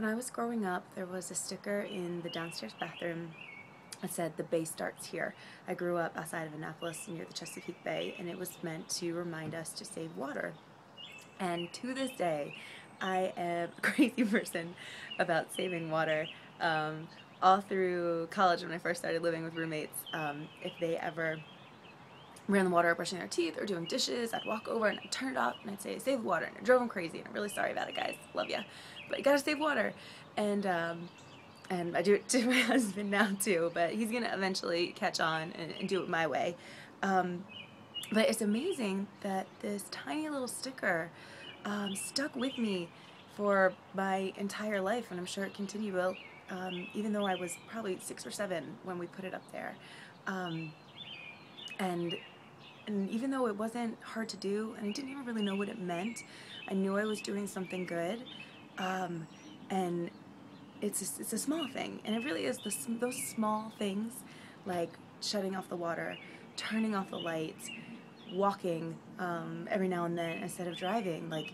When I was growing up, there was a sticker in the downstairs bathroom that said the bay starts here. I grew up outside of Annapolis near the Chesapeake Bay and it was meant to remind us to save water. And to this day, I am a crazy person about saving water. Um, all through college when I first started living with roommates, um, if they ever ran the water brushing their teeth or doing dishes, I'd walk over and I'd turn it off and I'd say, save water. And it drove them crazy. And I'm really sorry about it, guys. Love ya. But you gotta save water. And, um, and I do it to my husband now too, but he's gonna eventually catch on and, and do it my way. Um, but it's amazing that this tiny little sticker um, stuck with me for my entire life, and I'm sure it continued will, um, even though I was probably six or seven when we put it up there. Um, and and even though it wasn't hard to do and I didn't even really know what it meant, I knew I was doing something good. Um, and it's a, it's a small thing, and it really is the, those small things like shutting off the water, turning off the lights, walking um, every now and then instead of driving. Like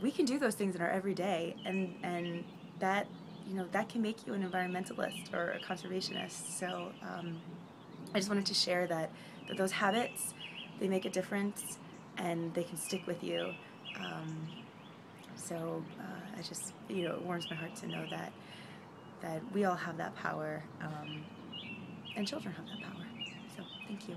we can do those things in our everyday, and and that you know that can make you an environmentalist or a conservationist. So um, I just wanted to share that that those habits they make a difference and they can stick with you. Um, so uh, I just, you know, it warms my heart to know that that we all have that power, um, and children have that power. So thank you.